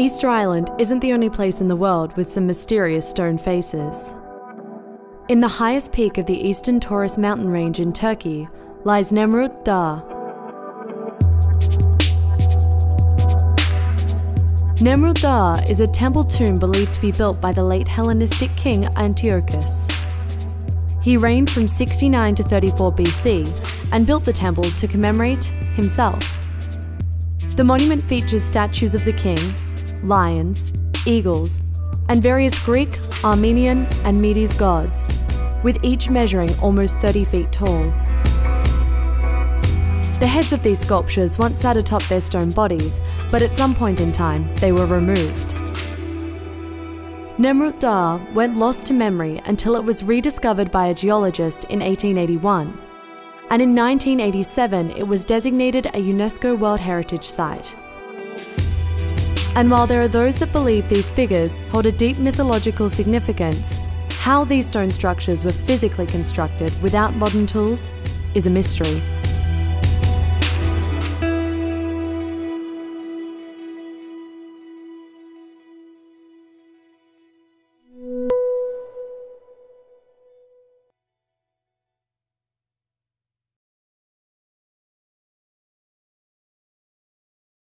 Easter Island isn't the only place in the world with some mysterious stone faces. In the highest peak of the eastern Taurus mountain range in Turkey lies Nemrut Dağ. Nemrut Dağ is a temple tomb believed to be built by the late Hellenistic king Antiochus. He reigned from 69 to 34 BC and built the temple to commemorate himself. The monument features statues of the king, lions, eagles, and various Greek, Armenian, and Medes gods, with each measuring almost 30 feet tall. The heads of these sculptures once sat atop their stone bodies, but at some point in time they were removed. Nemrut Dağ went lost to memory until it was rediscovered by a geologist in 1881, and in 1987 it was designated a UNESCO World Heritage Site. And while there are those that believe these figures hold a deep mythological significance, how these stone structures were physically constructed without modern tools is a mystery.